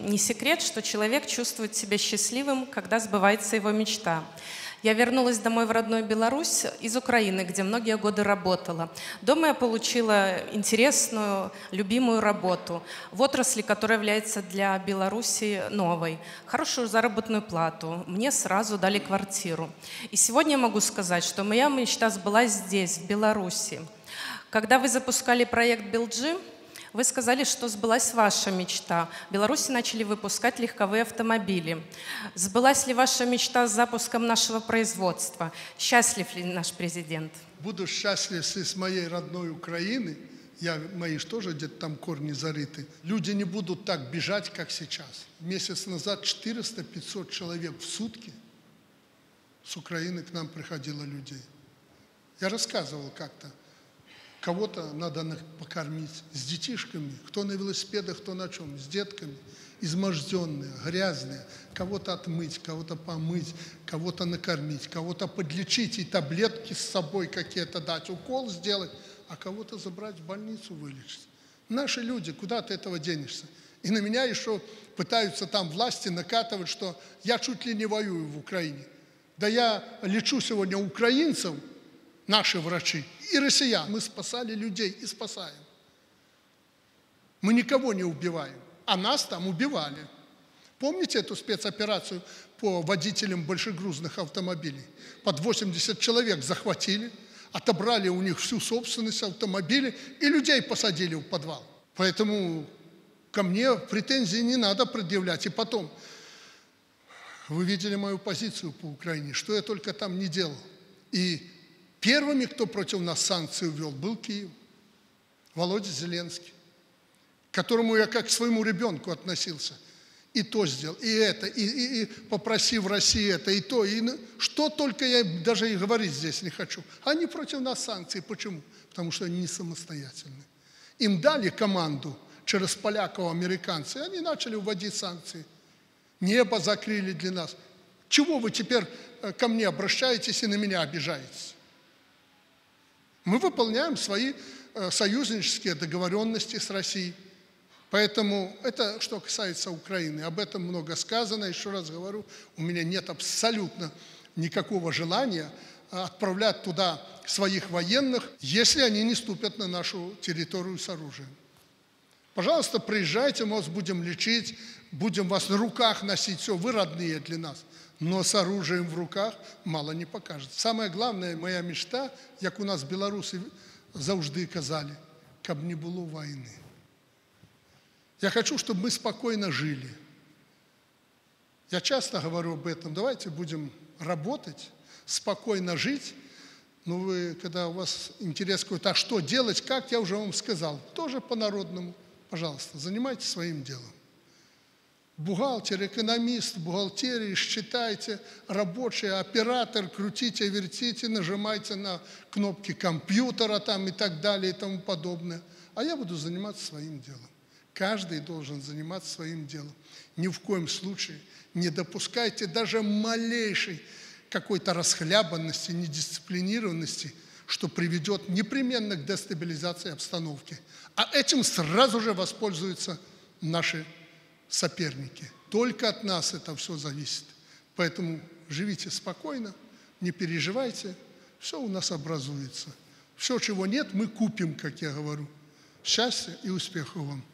Не секрет, что человек чувствует себя счастливым, когда сбывается его мечта. Я вернулась домой в родную Беларусь из Украины, где многие годы работала. Дома я получила интересную, любимую работу в отрасли, которая является для Беларуси новой. Хорошую заработную плату. Мне сразу дали квартиру. И сегодня я могу сказать, что моя мечта сбылась здесь, в Беларуси. Когда вы запускали проект «Билджи», вы сказали, что сбылась ваша мечта. В Беларуси начали выпускать легковые автомобили. Сбылась ли ваша мечта с запуском нашего производства? Счастлив ли наш президент? Буду счастлив, если с моей родной Украины, я, мои же тоже где-то там корни зарыты, люди не будут так бежать, как сейчас. Месяц назад 400-500 человек в сутки с Украины к нам приходило людей. Я рассказывал как-то – Кого-то надо покормить с детишками, кто на велосипедах, кто на чем, с детками, изможденные, грязные, кого-то отмыть, кого-то помыть, кого-то накормить, кого-то подлечить и таблетки с собой какие-то дать, укол сделать, а кого-то забрать в больницу вылечить. Наши люди, куда ты этого денешься? И на меня еще пытаются там власти накатывать, что я чуть ли не воюю в Украине. Да я лечу сегодня украинцев, наши врачи, и россиян. Мы спасали людей и спасаем. Мы никого не убиваем, а нас там убивали. Помните эту спецоперацию по водителям большегрузных автомобилей? Под 80 человек захватили, отобрали у них всю собственность автомобилей и людей посадили в подвал. Поэтому ко мне претензии не надо предъявлять. И потом, вы видели мою позицию по Украине, что я только там не делал. И Первыми, кто против нас санкции ввел, был Киев. Володя Зеленский, к которому я как к своему ребенку относился. И то сделал, и это, и, и, и попросив России это, и то, и что только я даже и говорить здесь не хочу. Они против нас санкции. Почему? Потому что они не самостоятельны. Им дали команду через поляков, американцы, и они начали вводить санкции. Небо закрыли для нас. Чего вы теперь э, ко мне обращаетесь и на меня обижаетесь? Мы выполняем свои э, союзнические договоренности с Россией. Поэтому это, что касается Украины, об этом много сказано. Еще раз говорю, у меня нет абсолютно никакого желания э, отправлять туда своих военных, если они не ступят на нашу территорию с оружием. Пожалуйста, приезжайте, мы вас будем лечить, будем вас на руках носить, все, вы родные для нас но с оружием в руках мало не покажет. Самое главное, моя мечта, як у нас белорусы завжди казали, каб не было войны. Я хочу, чтобы мы спокойно жили. Я часто говорю об этом. Давайте будем работать, спокойно жить. Но вы, когда у вас интерес какой-то, а что делать, как, я уже вам сказал. Тоже по-народному. Пожалуйста, занимайтесь своим делом. Бухгалтер, экономист, бухгалтерии, считайте, рабочий, оператор, крутите, вертите, нажимайте на кнопки компьютера там и так далее и тому подобное. А я буду заниматься своим делом. Каждый должен заниматься своим делом. Ни в коем случае не допускайте даже малейшей какой-то расхлябанности, недисциплинированности, что приведет непременно к дестабилизации обстановки. А этим сразу же воспользуются наши соперники. Только от нас это все зависит. Поэтому живите спокойно, не переживайте, все у нас образуется. Все, чего нет, мы купим, как я говорю. Счастья и успехов вам!